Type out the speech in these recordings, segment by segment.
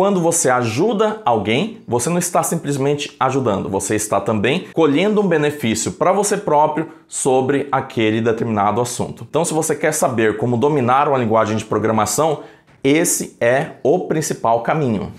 quando você ajuda alguém, você não está simplesmente ajudando, você está também colhendo um benefício para você próprio sobre aquele determinado assunto. Então, se você quer saber como dominar uma linguagem de programação, esse é o principal caminho.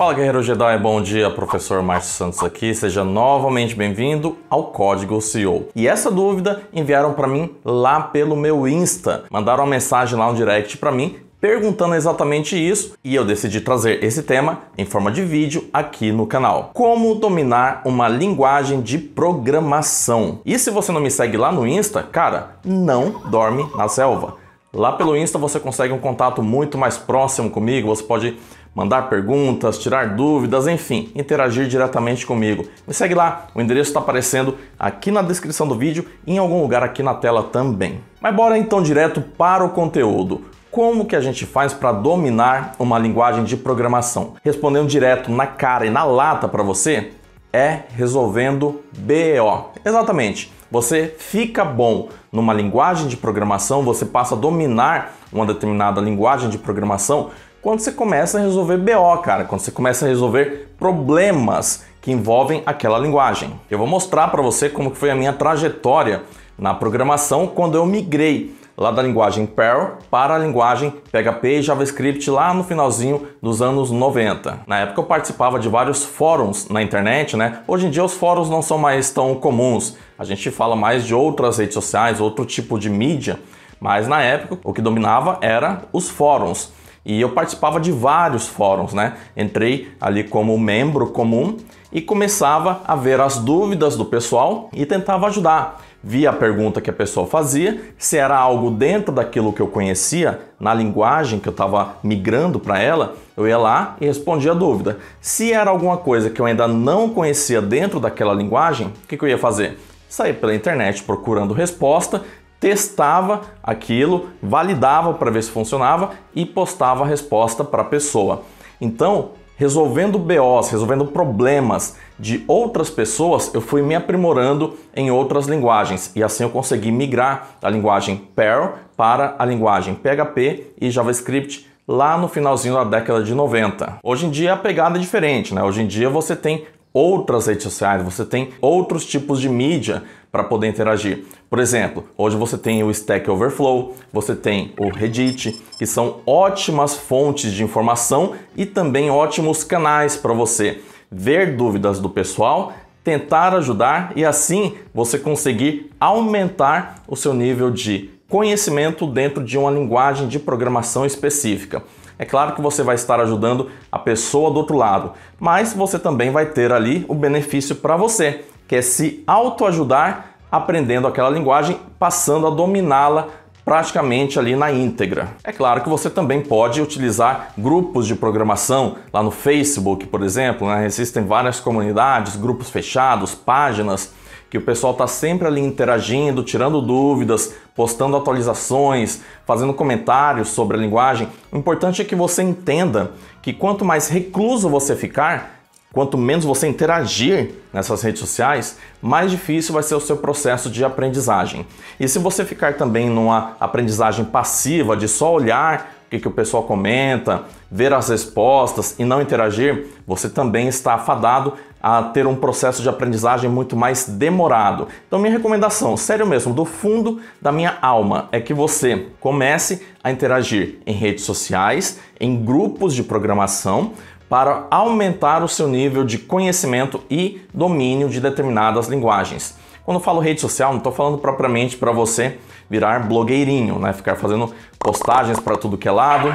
Fala Guerreiro Jedi, bom dia, professor Márcio Santos aqui, seja novamente bem-vindo ao Código CEO. E essa dúvida enviaram para mim lá pelo meu Insta, mandaram uma mensagem lá no direct para mim perguntando exatamente isso e eu decidi trazer esse tema em forma de vídeo aqui no canal. Como dominar uma linguagem de programação. E se você não me segue lá no Insta, cara, não dorme na selva. Lá pelo Insta você consegue um contato muito mais próximo comigo, você pode mandar perguntas, tirar dúvidas, enfim, interagir diretamente comigo. Me segue lá, o endereço está aparecendo aqui na descrição do vídeo e em algum lugar aqui na tela também. Mas bora então direto para o conteúdo. Como que a gente faz para dominar uma linguagem de programação? Respondendo direto na cara e na lata para você, é resolvendo BO. Exatamente. Você fica bom numa linguagem de programação, você passa a dominar uma determinada linguagem de programação quando você começa a resolver BO, cara, quando você começa a resolver problemas que envolvem aquela linguagem. Eu vou mostrar para você como foi a minha trajetória na programação quando eu migrei lá da linguagem Perl para a linguagem PHP e JavaScript lá no finalzinho dos anos 90. Na época eu participava de vários fóruns na internet, né? Hoje em dia os fóruns não são mais tão comuns. A gente fala mais de outras redes sociais, outro tipo de mídia, mas na época o que dominava era os fóruns. E eu participava de vários fóruns, né? Entrei ali como membro comum e começava a ver as dúvidas do pessoal e tentava ajudar. Via a pergunta que a pessoa fazia, se era algo dentro daquilo que eu conhecia, na linguagem que eu estava migrando para ela, eu ia lá e respondia a dúvida. Se era alguma coisa que eu ainda não conhecia dentro daquela linguagem, o que, que eu ia fazer? Sair pela internet procurando resposta testava aquilo, validava para ver se funcionava e postava a resposta para a pessoa. Então, resolvendo BOs, resolvendo problemas de outras pessoas, eu fui me aprimorando em outras linguagens e assim eu consegui migrar da linguagem Perl para a linguagem PHP e JavaScript lá no finalzinho da década de 90. Hoje em dia a pegada é diferente, né? Hoje em dia você tem outras redes sociais, você tem outros tipos de mídia para poder interagir. Por exemplo, hoje você tem o Stack Overflow, você tem o Reddit, que são ótimas fontes de informação e também ótimos canais para você ver dúvidas do pessoal, tentar ajudar e assim você conseguir aumentar o seu nível de conhecimento dentro de uma linguagem de programação específica. É claro que você vai estar ajudando a pessoa do outro lado, mas você também vai ter ali o benefício para você, que é se autoajudar aprendendo aquela linguagem, passando a dominá-la praticamente ali na íntegra. É claro que você também pode utilizar grupos de programação lá no Facebook, por exemplo, né? existem várias comunidades, grupos fechados, páginas que o pessoal está sempre ali interagindo, tirando dúvidas, postando atualizações, fazendo comentários sobre a linguagem. O importante é que você entenda que quanto mais recluso você ficar, quanto menos você interagir nessas redes sociais, mais difícil vai ser o seu processo de aprendizagem. E se você ficar também numa aprendizagem passiva, de só olhar o que, que o pessoal comenta, ver as respostas e não interagir, você também está afadado a ter um processo de aprendizagem muito mais demorado. Então, minha recomendação, sério mesmo, do fundo da minha alma, é que você comece a interagir em redes sociais, em grupos de programação, para aumentar o seu nível de conhecimento e domínio de determinadas linguagens. Quando eu falo rede social, não estou falando propriamente para você virar blogueirinho, né? ficar fazendo postagens para tudo que é lado.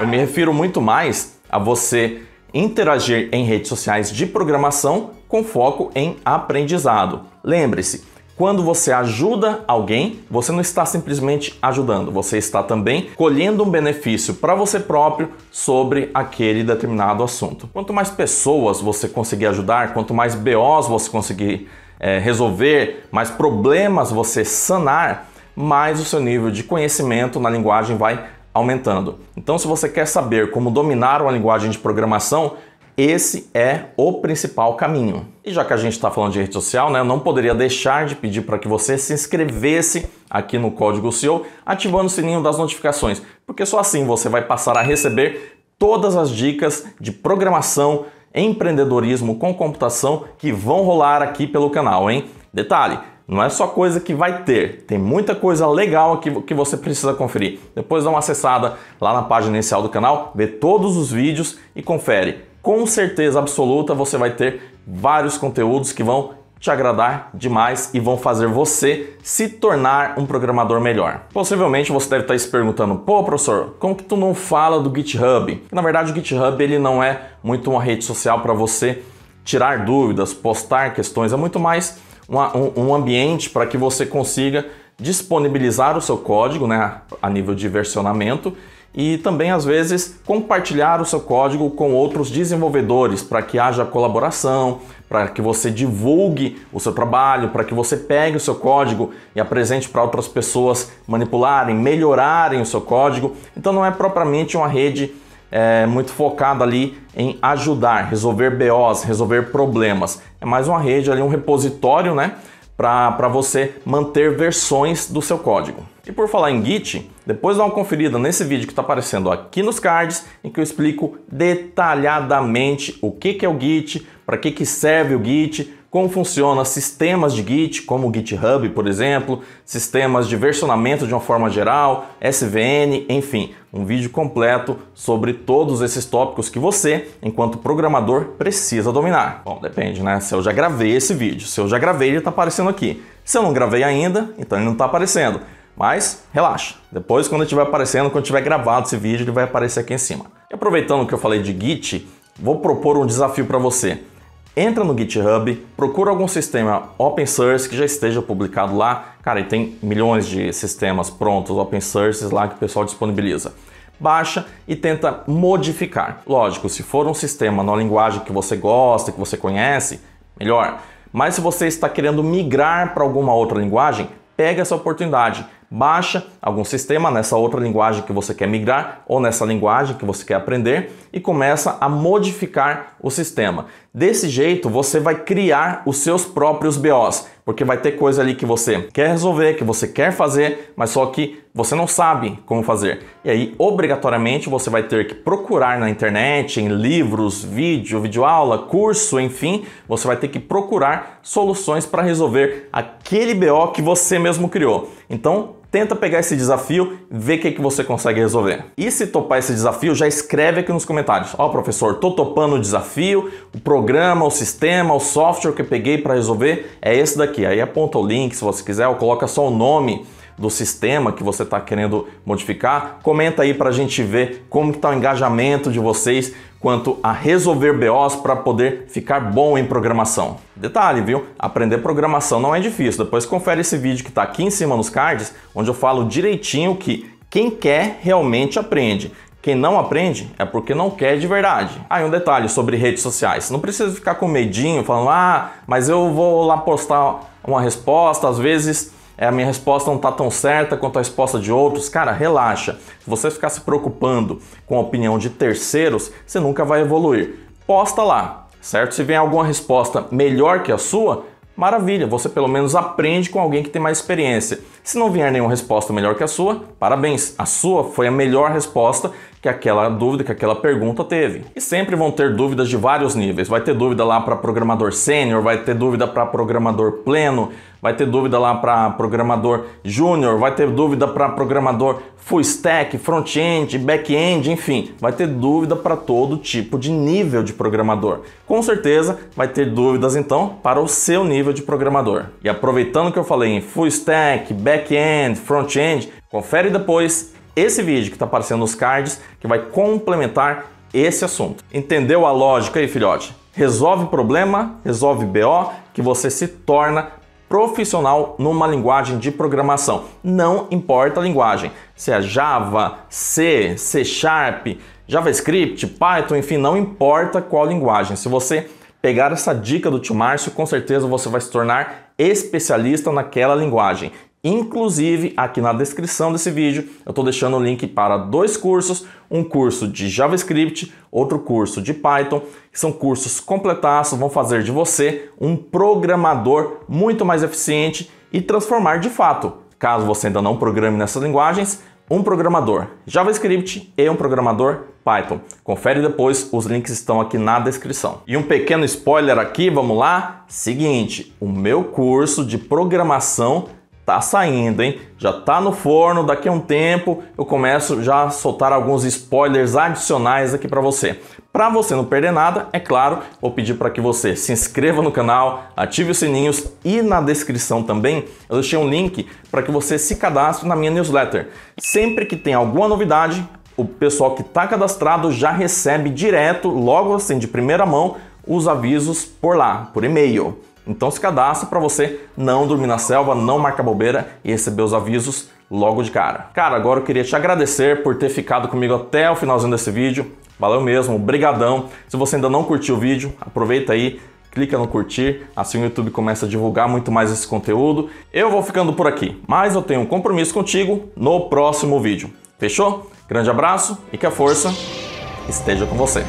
Eu me refiro muito mais a você interagir em redes sociais de programação com foco em aprendizado. Lembre-se, quando você ajuda alguém, você não está simplesmente ajudando, você está também colhendo um benefício para você próprio sobre aquele determinado assunto. Quanto mais pessoas você conseguir ajudar, quanto mais BOs você conseguir é, resolver, mais problemas você sanar, mais o seu nível de conhecimento na linguagem vai aumentando. Então, se você quer saber como dominar uma linguagem de programação, Esse é o principal caminho. E já que a gente está falando de rede social, né, eu não poderia deixar de pedir para que você se inscrevesse aqui no Código CEO, ativando o sininho das notificações, porque só assim você vai passar a receber todas as dicas de programação, empreendedorismo com computação que vão rolar aqui pelo canal, hein? Detalhe, não é só coisa que vai ter, tem muita coisa legal aqui que você precisa conferir. Depois dá uma acessada lá na página inicial do canal, vê todos os vídeos e confere com certeza absoluta você vai ter vários conteúdos que vão te agradar demais e vão fazer você se tornar um programador melhor. Possivelmente você deve estar se perguntando: "Pô, professor, como que tu não fala do GitHub?" Na verdade, o GitHub ele não é muito uma rede social para você tirar dúvidas, postar questões, é muito mais uma, um, um ambiente para que você consiga disponibilizar o seu código, né, a nível de versionamento e também às vezes compartilhar o seu código com outros desenvolvedores para que haja colaboração, para que você divulgue o seu trabalho, para que você pegue o seu código e apresente para outras pessoas manipularem, melhorarem o seu código. Então não é propriamente uma rede é, muito focada ali em ajudar, resolver BOs, resolver problemas. É mais uma rede ali, um repositório, né? para você manter versões do seu código. E por falar em Git, depois dá uma conferida nesse vídeo que está aparecendo aqui nos cards, em que eu explico detalhadamente o que, que é o Git, para que, que serve o Git, como funciona sistemas de Git, como o GitHub, por exemplo, sistemas de versionamento de uma forma geral, SVN, enfim, um vídeo completo sobre todos esses tópicos que você, enquanto programador, precisa dominar. Bom, depende, né? Se eu já gravei esse vídeo, se eu já gravei, ele está aparecendo aqui. Se eu não gravei ainda, então ele não está aparecendo. Mas relaxa, depois quando estiver aparecendo, quando tiver gravado esse vídeo, ele vai aparecer aqui em cima. E aproveitando que eu falei de Git, vou propor um desafio para você entra no GitHub, procura algum sistema open source que já esteja publicado lá. Cara, e tem milhões de sistemas prontos open source lá que o pessoal disponibiliza. Baixa e tenta modificar. Lógico, se for um sistema na linguagem que você gosta, que você conhece, melhor. Mas se você está querendo migrar para alguma outra linguagem, pega essa oportunidade baixa algum sistema nessa outra linguagem que você quer migrar ou nessa linguagem que você quer aprender e começa a modificar o sistema. Desse jeito, você vai criar os seus próprios BOs, porque vai ter coisa ali que você quer resolver, que você quer fazer, mas só que você não sabe como fazer. E aí, obrigatoriamente, você vai ter que procurar na internet, em livros, vídeo, videoaula, curso, enfim, você vai ter que procurar soluções para resolver aquele BO que você mesmo criou. Então, tenta pegar esse desafio, ver o que, que você consegue resolver. E se topar esse desafio, já escreve aqui nos comentários. Ó, oh, professor, tô topando o desafio, o programa, o sistema, o software que eu peguei para resolver é esse daqui. Aí aponta o link se você quiser, ou coloca só o nome do sistema que você está querendo modificar. Comenta aí para a gente ver como está o engajamento de vocês quanto a resolver BOs para poder ficar bom em programação. Detalhe, viu? Aprender programação não é difícil. Depois confere esse vídeo que está aqui em cima nos cards, onde eu falo direitinho que quem quer realmente aprende. Quem não aprende é porque não quer de verdade. Aí ah, um detalhe sobre redes sociais. Não precisa ficar com medinho falando, ah, mas eu vou lá postar uma resposta, às vezes a minha resposta não está tão certa quanto a resposta de outros. Cara, relaxa. Se você ficar se preocupando com a opinião de terceiros, você nunca vai evoluir. Posta lá, certo? Se vem alguma resposta melhor que a sua, maravilha, você pelo menos aprende com alguém que tem mais experiência. Se não vier nenhuma resposta melhor que a sua, parabéns, a sua foi a melhor resposta que aquela dúvida, que aquela pergunta teve. E sempre vão ter dúvidas de vários níveis. Vai ter dúvida lá para programador sênior, vai ter dúvida para programador pleno, vai ter dúvida lá para programador júnior, vai ter dúvida para programador full stack, front-end, back-end, enfim, vai ter dúvida para todo tipo de nível de programador. Com certeza vai ter dúvidas então para o seu nível de programador. E aproveitando que eu falei em full stack, back-end, front-end, confere depois esse vídeo que está aparecendo nos cards que vai complementar esse assunto. Entendeu a lógica aí, filhote? Resolve problema, resolve BO, que você se torna profissional numa linguagem de programação. Não importa a linguagem, se é Java, C, C Sharp, JavaScript, Python, enfim, não importa qual linguagem. Se você pegar essa dica do tio Márcio, com certeza você vai se tornar especialista naquela linguagem Inclusive, aqui na descrição desse vídeo, eu estou deixando o link para dois cursos, um curso de JavaScript, outro curso de Python, que são cursos completaços, vão fazer de você um programador muito mais eficiente e transformar de fato, caso você ainda não programe nessas linguagens, um programador JavaScript e um programador Python. Confere depois, os links estão aqui na descrição. E um pequeno spoiler aqui, vamos lá? Seguinte, o meu curso de programação tá saindo, hein? Já tá no forno, daqui a um tempo eu começo já a soltar alguns spoilers adicionais aqui para você. Para você não perder nada, é claro, vou pedir para que você se inscreva no canal, ative os sininhos e na descrição também eu deixei um link para que você se cadastre na minha newsletter. Sempre que tem alguma novidade, o pessoal que está cadastrado já recebe direto, logo assim, de primeira mão, os avisos por lá, por e-mail. Então se cadastre para você não dormir na selva, não marcar bobeira e receber os avisos logo de cara. Cara, agora eu queria te agradecer por ter ficado comigo até o finalzinho desse vídeo. Valeu mesmo, brigadão. Se você ainda não curtiu o vídeo, aproveita aí, clica no curtir, assim o YouTube começa a divulgar muito mais esse conteúdo. Eu vou ficando por aqui, mas eu tenho um compromisso contigo no próximo vídeo. Fechou? Grande abraço e que a força esteja com você.